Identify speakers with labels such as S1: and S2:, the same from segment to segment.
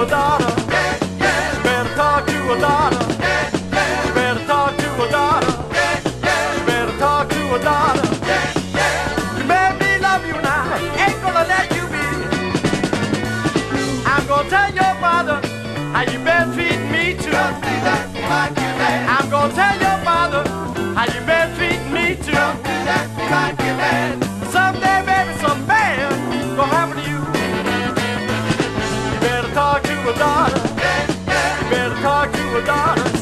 S1: a daughter. You better talk to a daughter. You better talk to a daughter. You better talk to a daughter. You made me love you now. Ain't gonna let you be. I'm gonna tell your father how you been treating me too. I'm gonna tell your talk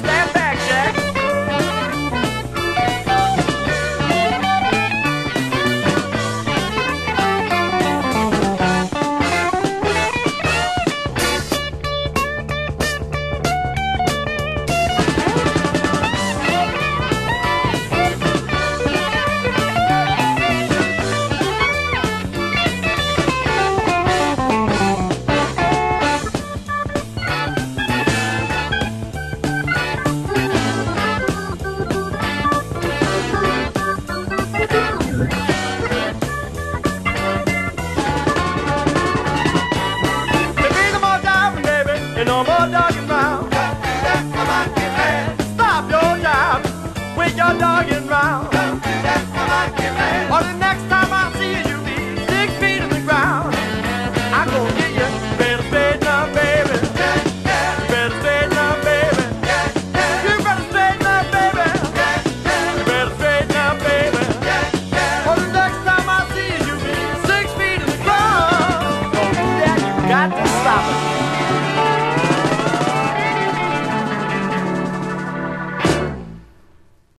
S1: baby,